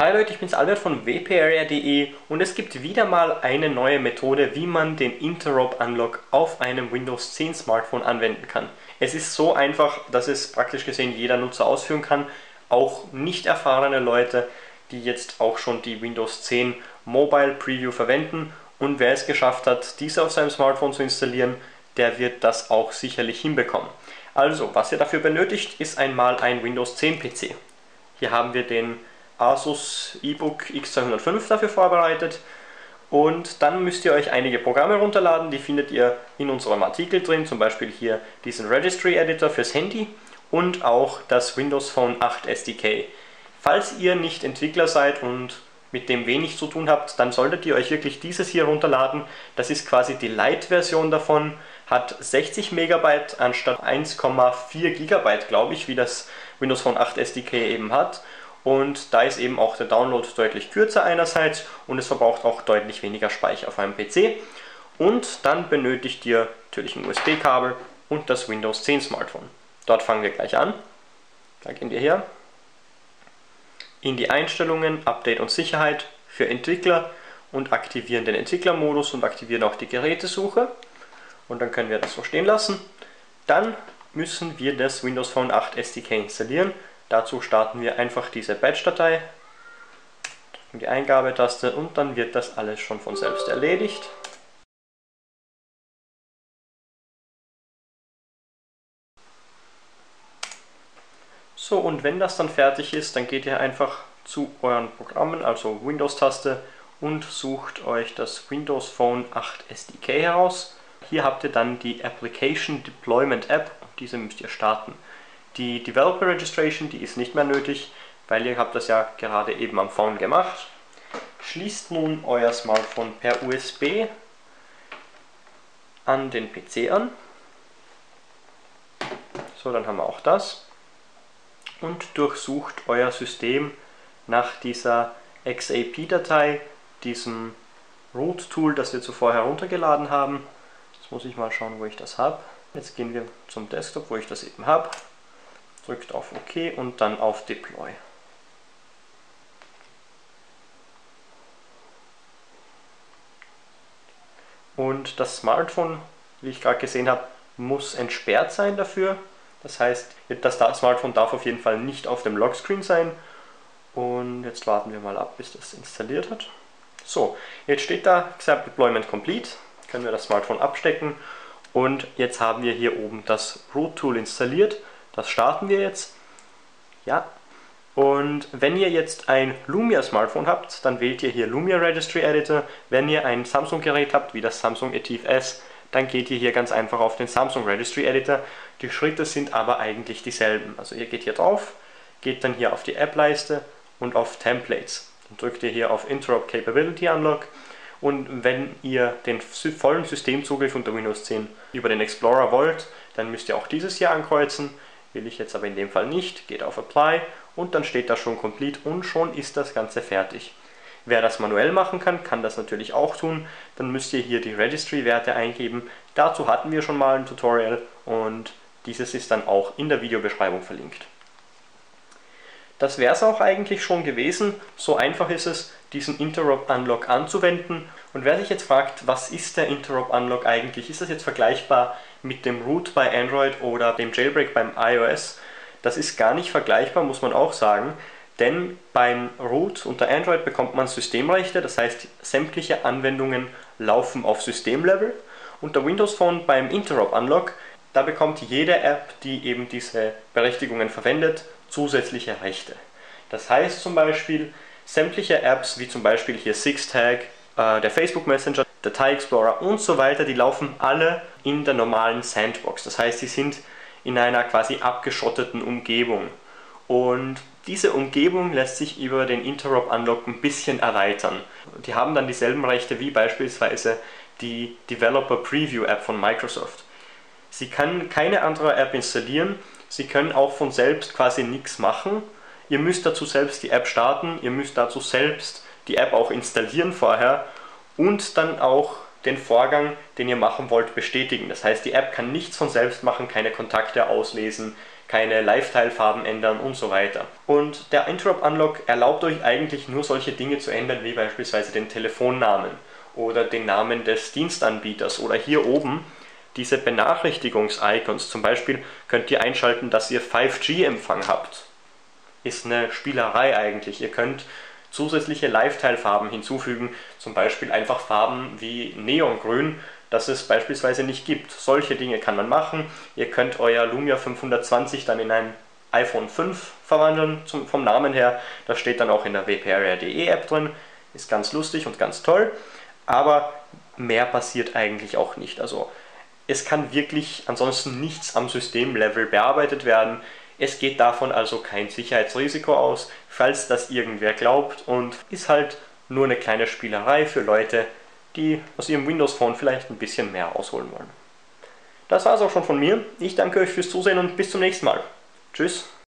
Hi Leute, ich bin's Albert von wparea.de und es gibt wieder mal eine neue Methode, wie man den Interop Unlock auf einem Windows 10 Smartphone anwenden kann. Es ist so einfach, dass es praktisch gesehen jeder Nutzer ausführen kann, auch nicht erfahrene Leute, die jetzt auch schon die Windows 10 Mobile Preview verwenden und wer es geschafft hat, diese auf seinem Smartphone zu installieren, der wird das auch sicherlich hinbekommen. Also, was ihr dafür benötigt, ist einmal ein Windows 10 PC. Hier haben wir den Asus eBook X205 dafür vorbereitet. Und dann müsst ihr euch einige Programme runterladen, die findet ihr in unserem Artikel drin, zum Beispiel hier diesen Registry Editor fürs Handy und auch das Windows Phone 8 SDK. Falls ihr nicht Entwickler seid und mit dem wenig zu tun habt, dann solltet ihr euch wirklich dieses hier runterladen. Das ist quasi die Lite-Version davon, hat 60 MB anstatt 1,4 GB, glaube ich, wie das Windows Phone 8 SDK eben hat und da ist eben auch der Download deutlich kürzer einerseits und es verbraucht auch deutlich weniger Speicher auf einem PC. Und dann benötigt ihr natürlich ein USB-Kabel und das Windows 10 Smartphone. Dort fangen wir gleich an. Da gehen wir her. In die Einstellungen, Update und Sicherheit für Entwickler und aktivieren den Entwicklermodus und aktivieren auch die Gerätesuche. Und dann können wir das so stehen lassen. Dann müssen wir das Windows Phone 8 SDK installieren. Dazu starten wir einfach diese Batch-Datei, drücken die Eingabetaste und dann wird das alles schon von selbst erledigt. So, und wenn das dann fertig ist, dann geht ihr einfach zu euren Programmen, also Windows-Taste und sucht euch das Windows Phone 8 SDK heraus. Hier habt ihr dann die Application Deployment App und diese müsst ihr starten. Die Developer Registration, die ist nicht mehr nötig, weil ihr habt das ja gerade eben am Phone gemacht. Schließt nun euer Smartphone per USB an den PC an. So, dann haben wir auch das. Und durchsucht euer System nach dieser XAP-Datei, diesem Root-Tool, das wir zuvor heruntergeladen haben. Jetzt muss ich mal schauen, wo ich das habe. Jetzt gehen wir zum Desktop, wo ich das eben habe drückt auf OK und dann auf Deploy. Und das Smartphone, wie ich gerade gesehen habe, muss entsperrt sein dafür. Das heißt, das Smartphone darf auf jeden Fall nicht auf dem Lockscreen sein. Und jetzt warten wir mal ab, bis das installiert hat. So, jetzt steht da gesagt Deployment Complete. Können wir das Smartphone abstecken. Und jetzt haben wir hier oben das Root Tool installiert. Das starten wir jetzt. Ja. Und wenn ihr jetzt ein Lumia Smartphone habt, dann wählt ihr hier Lumia Registry Editor. Wenn ihr ein Samsung Gerät habt, wie das Samsung Etiv S, dann geht ihr hier ganz einfach auf den Samsung Registry Editor. Die Schritte sind aber eigentlich dieselben. Also ihr geht hier drauf, geht dann hier auf die App-Leiste und auf Templates. Dann drückt ihr hier auf Interop Capability Unlock und wenn ihr den vollen Systemzugriff unter Windows 10 über den Explorer wollt, dann müsst ihr auch dieses hier ankreuzen will ich jetzt aber in dem Fall nicht, geht auf Apply und dann steht da schon Complete und schon ist das Ganze fertig. Wer das manuell machen kann, kann das natürlich auch tun. Dann müsst ihr hier die Registry-Werte eingeben. Dazu hatten wir schon mal ein Tutorial und dieses ist dann auch in der Videobeschreibung verlinkt. Das wäre es auch eigentlich schon gewesen. So einfach ist es, diesen Interop Unlock anzuwenden. Und wer sich jetzt fragt, was ist der Interop Unlock eigentlich? Ist das jetzt vergleichbar mit dem Root bei Android oder dem Jailbreak beim iOS? Das ist gar nicht vergleichbar, muss man auch sagen. Denn beim Root unter Android bekommt man Systemrechte, das heißt sämtliche Anwendungen laufen auf Systemlevel. Unter Windows Phone beim Interop Unlock, da bekommt jede App, die eben diese Berechtigungen verwendet, zusätzliche Rechte. Das heißt zum Beispiel, sämtliche Apps wie zum Beispiel hier SixTag, äh, der Facebook Messenger, Datei Explorer und so weiter, die laufen alle in der normalen Sandbox. Das heißt, sie sind in einer quasi abgeschotteten Umgebung. Und diese Umgebung lässt sich über den Interop Unlock ein bisschen erweitern. Die haben dann dieselben Rechte wie beispielsweise die Developer Preview App von Microsoft. Sie können keine andere App installieren, Sie können auch von selbst quasi nichts machen. Ihr müsst dazu selbst die App starten, ihr müsst dazu selbst die App auch installieren vorher und dann auch den Vorgang, den ihr machen wollt, bestätigen. Das heißt, die App kann nichts von selbst machen, keine Kontakte auslesen, keine Lifestyle-Farben ändern und so weiter. Und der Interrupt Unlock erlaubt euch eigentlich nur solche Dinge zu ändern, wie beispielsweise den Telefonnamen oder den Namen des Dienstanbieters oder hier oben diese Benachrichtigungs-Icons. Zum Beispiel könnt ihr einschalten, dass ihr 5G-Empfang habt. Ist eine Spielerei eigentlich. Ihr könnt zusätzliche Lifestyle-Farben hinzufügen, zum Beispiel einfach Farben wie Neongrün, das es beispielsweise nicht gibt. Solche Dinge kann man machen. Ihr könnt euer Lumia 520 dann in ein iPhone 5 verwandeln, zum, vom Namen her. Das steht dann auch in der wparea.de App drin. Ist ganz lustig und ganz toll. Aber mehr passiert eigentlich auch nicht. Also es kann wirklich ansonsten nichts am Systemlevel bearbeitet werden. Es geht davon also kein Sicherheitsrisiko aus, falls das irgendwer glaubt und ist halt nur eine kleine Spielerei für Leute, die aus ihrem Windows Phone vielleicht ein bisschen mehr ausholen wollen. Das war es auch schon von mir. Ich danke euch fürs Zusehen und bis zum nächsten Mal. Tschüss.